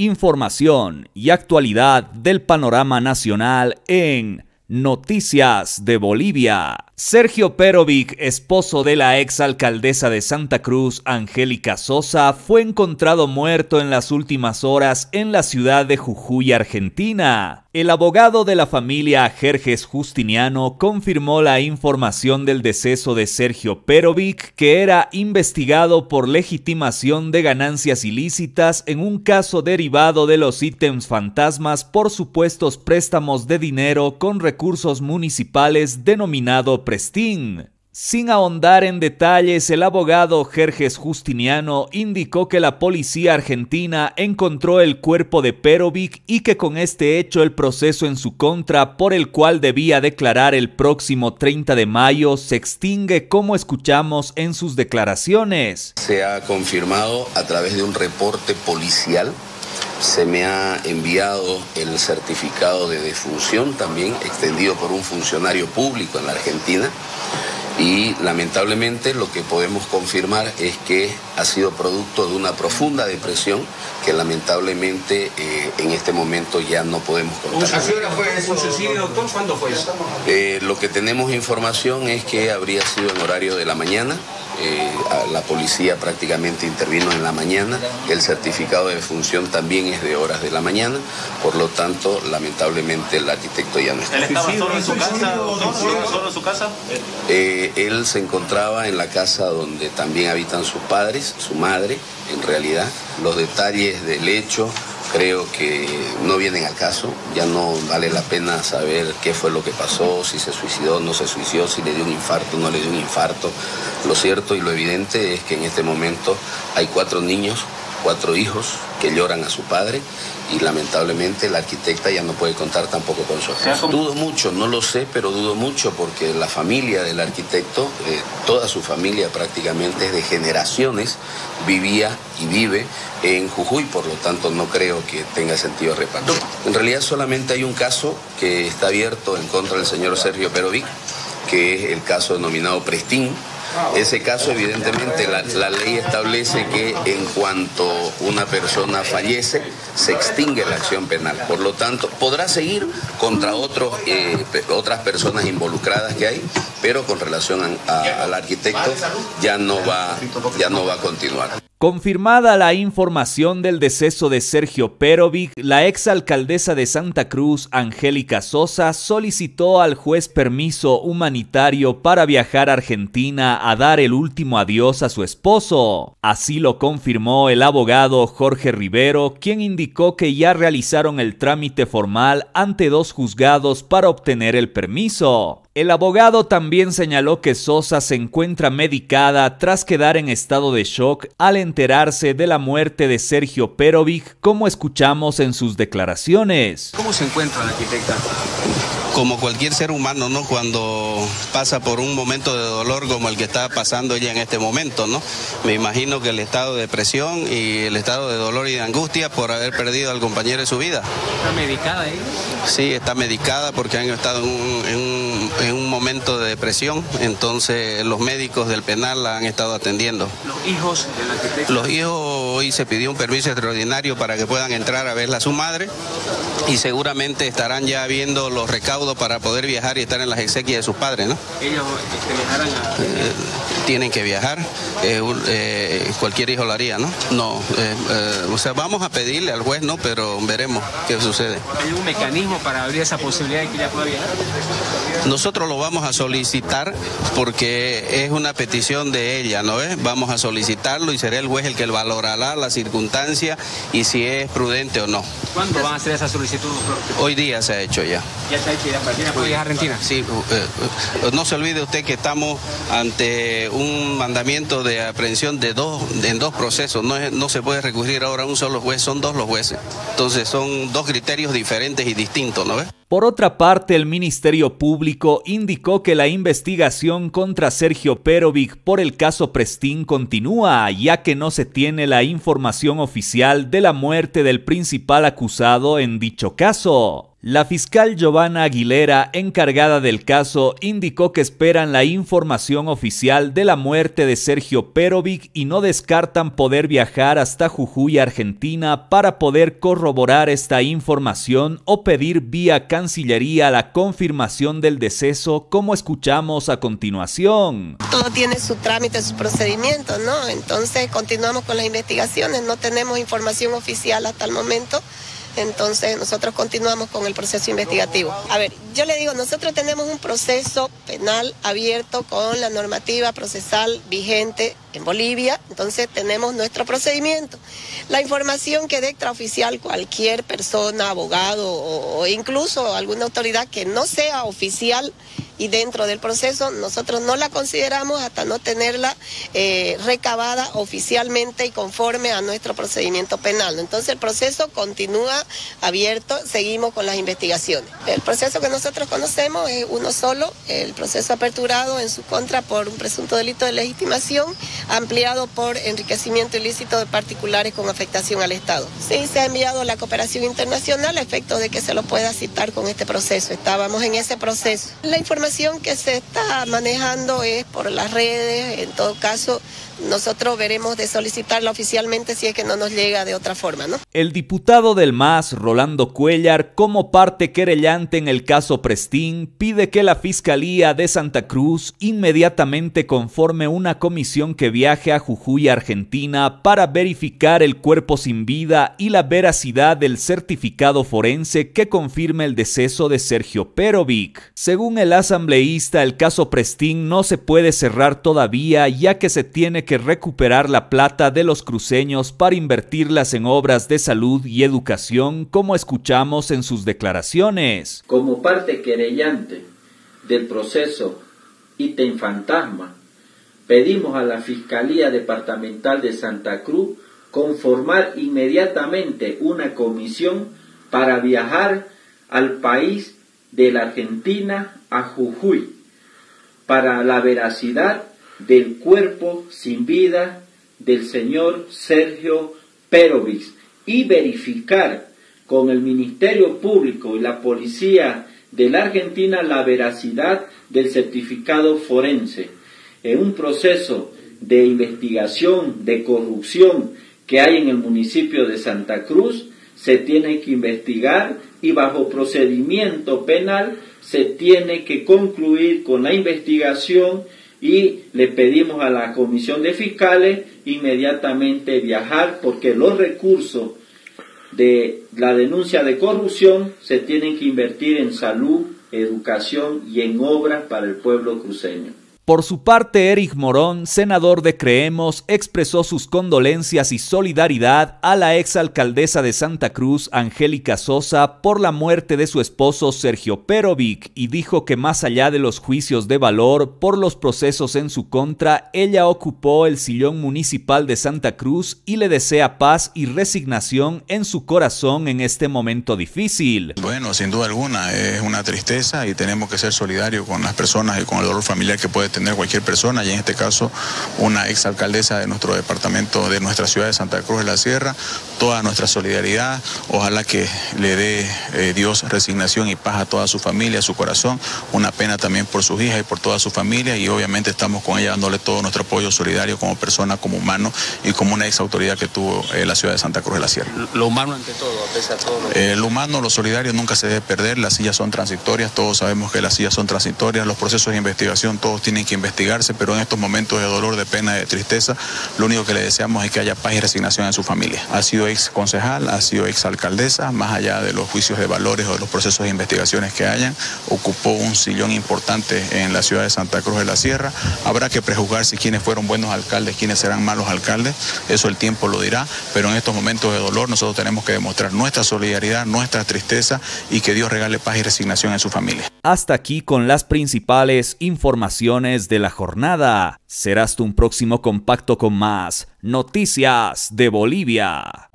Información y actualidad del panorama nacional en Noticias de Bolivia. Sergio Perovic, esposo de la ex alcaldesa de Santa Cruz, Angélica Sosa, fue encontrado muerto en las últimas horas en la ciudad de Jujuy, Argentina. El abogado de la familia Jerjes Justiniano confirmó la información del deceso de Sergio Perovic, que era investigado por legitimación de ganancias ilícitas en un caso derivado de los ítems fantasmas por supuestos préstamos de dinero con recursos municipales denominado Sin ahondar en detalles, el abogado Jerjes Justiniano indicó que la policía argentina encontró el cuerpo de Perovic y que con este hecho el proceso en su contra, por el cual debía declarar el próximo 30 de mayo, se extingue como escuchamos en sus declaraciones. Se ha confirmado a través de un reporte policial se me ha enviado el certificado de defunción también extendido por un funcionario público en la Argentina y lamentablemente lo que podemos confirmar es que ha sido producto de una profunda depresión que lamentablemente eh, en este momento ya no podemos contar. ¿A qué hora fue un suicidio, doctor? ¿Cuándo fue eso? Eh, lo que tenemos información es que habría sido en horario de la mañana. Eh, la policía prácticamente intervino en la mañana, el certificado de función también es de horas de la mañana, por lo tanto, lamentablemente el arquitecto ya no está. ¿Él estaba solo en su casa? ¿Solo en su casa? Eh, él se encontraba en la casa donde también habitan sus padres, su madre, en realidad. Los detalles del hecho creo que no vienen al caso, ya no vale la pena saber qué fue lo que pasó, si se suicidó, no se suicidó, si le dio un infarto, no le dio un infarto. Lo cierto y lo evidente es que en este momento hay cuatro niños cuatro hijos que lloran a su padre y lamentablemente la arquitecta ya no puede contar tampoco con su esposo. Dudo mucho, no lo sé, pero dudo mucho porque la familia del arquitecto, eh, toda su familia prácticamente de generaciones, vivía y vive en Jujuy, por lo tanto no creo que tenga sentido reparto. En realidad solamente hay un caso que está abierto en contra del señor Sergio Perovic, que es el caso denominado Prestín, ese caso, evidentemente, la, ley establece que en cuanto una persona fallece, se extingue la acción penal. Por lo tanto, podrá seguir contra otros, eh, otras personas involucradas que hay, pero con relación al arquitecto ya no va, ya no va a continuar. Confirmada la información del deceso de Sergio Perovic, la exalcaldesa de Santa Cruz, Angélica Sosa, solicitó al juez permiso humanitario para viajar a Argentina a dar el último adiós a su esposo. Así lo confirmó el abogado Jorge Rivero, quien indicó que ya realizaron el trámite formal ante dos juzgados para obtener el permiso. El abogado también señaló que Sosa se encuentra medicada tras quedar en estado de shock al enterarse de la muerte de Sergio Perovic, como escuchamos en sus declaraciones. ¿Cómo se encuentra la arquitecta? Como cualquier ser humano, ¿no? Cuando pasa por un momento de dolor como el que está pasando ella en este momento, ¿no? Me imagino que el estado de depresión y el estado de dolor y de angustia por haber perdido al compañero de su vida. ¿Está medicada ella? Sí, está medicada porque han estado en un, en un, momento de depresión, entonces los médicos del penal la han estado atendiendo. ¿Los hijos del arquitecto? Los hijos hoy se pidió un permiso extraordinario para que puedan entrar a verla a su madre y seguramente estarán ya viendo los recaudos para poder viajar y estar en las exequias de sus padres, ¿no? ¿Ellos este, viajarán a...? Eh, tienen que viajar, eh, eh, cualquier hijo lo haría, ¿no? No, o sea, vamos a pedirle al juez, ¿no? Pero veremos qué sucede. ¿Hay un mecanismo para abrir esa posibilidad de que ella pueda viajar? Nosotros lo vamos a solicitar porque es una petición de ella, ¿no es? Vamos a solicitarlo y será el juez el que valorará la circunstancia y si es prudente o no. ¿Cuándo van a hacer esa solicitud? Hoy día se ha hecho ya. ¿Ya se ha hecho ya? ¿Argentina puede viajar a Argentina? Sí, eh, eh, no se olvide usted que estamos ante un mandamiento de aprehensión de dos, en dos procesos. No, no se puede recurrir ahora a un solo juez, son dos los jueces. Entonces son dos criterios diferentes y distintos, ¿no ves? Por otra parte, el Ministerio Público indicó que la investigación contra Sergio Perovic por el caso Prestín continúa, ya que no se tiene la información oficial de la muerte del principal acusado en dicho caso. La fiscal Giovanna Aguilera, encargada del caso, indicó que esperan la información oficial de la muerte de Sergio Perovic y no descartan poder viajar hasta Jujuy, Argentina, para poder corroborar esta información o pedir vía Cancillería la confirmación del deceso, como escuchamos a continuación. Todo tiene su trámite, su procedimiento, ¿no? Entonces continuamos con las investigaciones, no tenemos información oficial hasta el momento. Entonces nosotros continuamos con el proceso investigativo. A ver, yo le digo, nosotros tenemos un proceso penal abierto con la normativa procesal vigente en Bolivia, entonces tenemos nuestro procedimiento. La información que dé extraoficial cualquier persona, abogado o, o incluso alguna autoridad que no sea oficial y dentro del proceso nosotros no la consideramos hasta no tenerla eh, recabada oficialmente y conforme a nuestro procedimiento penal. Entonces el proceso continúa abierto, seguimos con las investigaciones. El proceso que nosotros conocemos es uno solo, el proceso aperturado en su contra por un presunto delito de legitimación, ampliado por enriquecimiento ilícito de particulares con afectación al Estado. Sí, se ha enviado la cooperación internacional a efecto de que se lo pueda citar con este proceso. Estábamos en ese proceso. La información que se está manejando es por las redes, en todo caso nosotros veremos de solicitarla oficialmente si es que no nos llega de otra forma, ¿no? El diputado del MAS, Rolando Cuellar, como parte querellante en el caso Prestín, pide que la Fiscalía de Santa Cruz inmediatamente conforme una comisión que viaje a Jujuy, Argentina, para verificar el cuerpo sin vida y la veracidad del certificado forense que confirme el deceso de Sergio Perovic. Según el asambleísta, el caso Prestín no se puede cerrar todavía ya que se tiene que recuperar la plata de los cruceños para invertirlas en obras de salud y educación, como escuchamos en sus declaraciones. Como parte querellante del proceso ITEN Fantasma, pedimos a la Fiscalía Departamental de Santa Cruz conformar inmediatamente una comisión para viajar al país de la Argentina a Jujuy para la veracidad del cuerpo sin vida del señor Sergio Perovic y verificar con el Ministerio Público y la Policía de la Argentina la veracidad del certificado forense. En un proceso de investigación de corrupción que hay en el municipio de Santa Cruz, se tiene que investigar y bajo procedimiento penal se tiene que concluir con la investigación y le pedimos a la comisión de fiscales inmediatamente viajar porque los recursos de la denuncia de corrupción se tienen que invertir en salud, educación y en obras para el pueblo cruceño. Por su parte, Eric Morón, senador de Creemos, expresó sus condolencias y solidaridad a la exalcaldesa de Santa Cruz, Angélica Sosa, por la muerte de su esposo Sergio Perovic y dijo que más allá de los juicios de valor por los procesos en su contra, ella ocupó el sillón municipal de Santa Cruz y le desea paz y resignación en su corazón en este momento difícil. Bueno, sin duda alguna, es una tristeza y tenemos que ser solidarios con las personas y con el dolor familiar que puede tener cualquier persona, y en este caso una exalcaldesa de nuestro departamento, de nuestra ciudad de Santa Cruz de la Sierra, toda nuestra solidaridad, ojalá que le dé eh, Dios resignación y paz a toda su familia, a su corazón, una pena también por sus hijas y por toda su familia, y obviamente estamos con ella dándole todo nuestro apoyo solidario como persona, como humano y como una ex autoridad que tuvo eh, la ciudad de Santa Cruz de la Sierra. Lo humano ante todo, a pesar de todo. Lo eh, lo humano, lo solidario nunca se debe perder, las sillas son transitorias, todos sabemos que las sillas son transitorias, los procesos de investigación todos tienen que que investigarse, pero en estos momentos de dolor, de pena, de tristeza, lo único que le deseamos es que haya paz y resignación en su familia. Ha sido ex concejal, ha sido ex alcaldesa, más allá de los juicios de valores o de los procesos de investigaciones que hayan, ocupó un sillón importante en la ciudad de Santa Cruz de la Sierra. Habrá que prejuzgar si quienes fueron buenos alcaldes, quienes serán malos alcaldes, eso el tiempo lo dirá, pero en estos momentos de dolor nosotros tenemos que demostrar nuestra solidaridad, nuestra tristeza y que Dios regale paz y resignación en su familia. Hasta aquí con las principales informaciones de la jornada. Serás tu próximo compacto con más noticias de Bolivia.